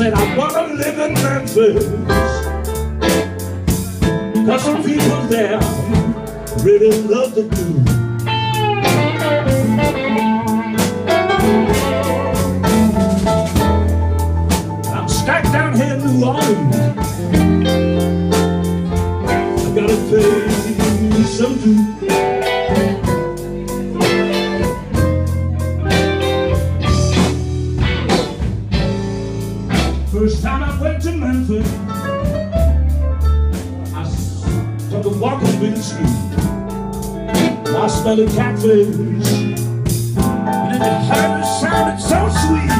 said I wanna live in Memphis. Cause some people there really love the blues took a walk up in the street. I smelled a catfish, and in the heard it sounded so sweet.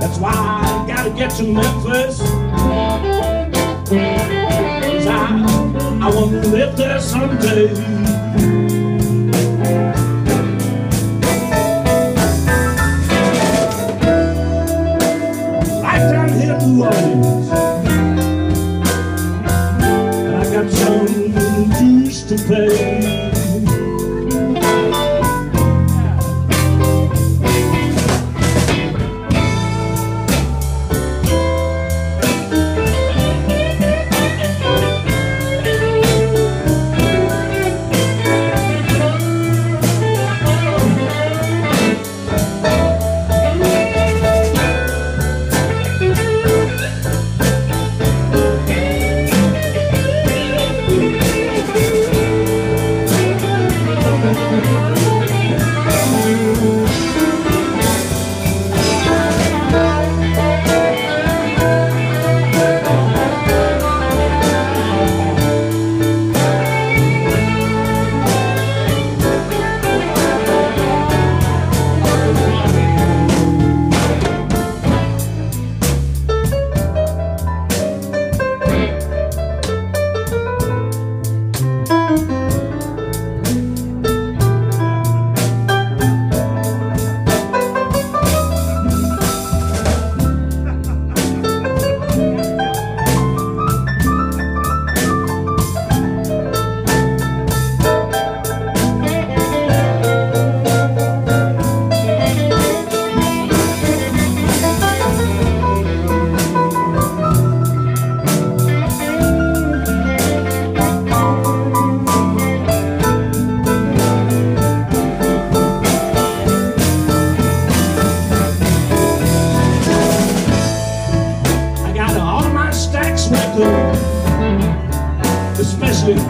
That's why I gotta get to Memphis. 'Cause I, I wanna live there someday. right down here in New Orleans. Dues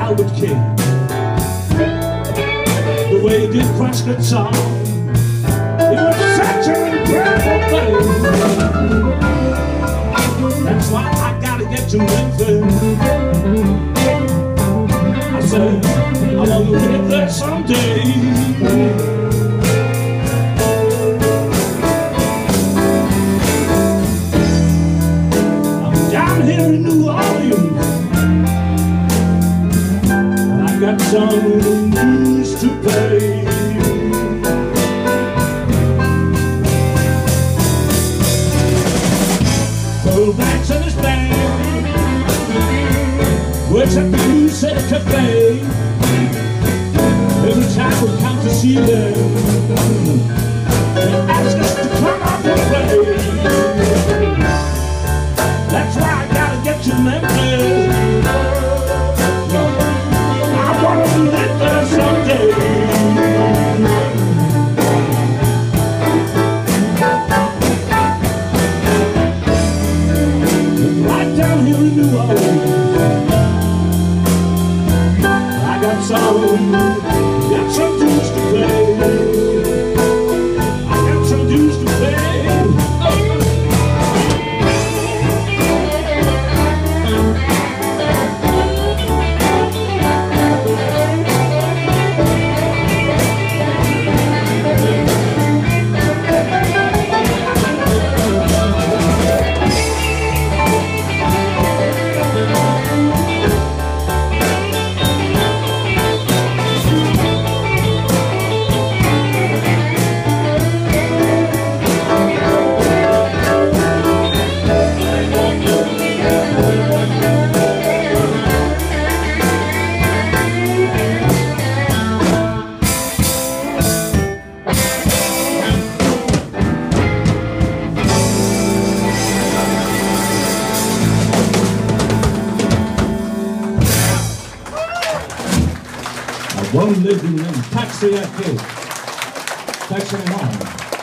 Albert King. The way he did crunch guitar, it was such an incredible thing. That's why I gotta get to Memphis. I said, I wanna live there someday. At the Blues City Cafe. Every time we come to see them, they ask us to come up and play. That's why I gotta get to Memphis. I wanna live there someday. Right down here in New Orleans, Got some, got some dues to One living in Taxi Taxi One.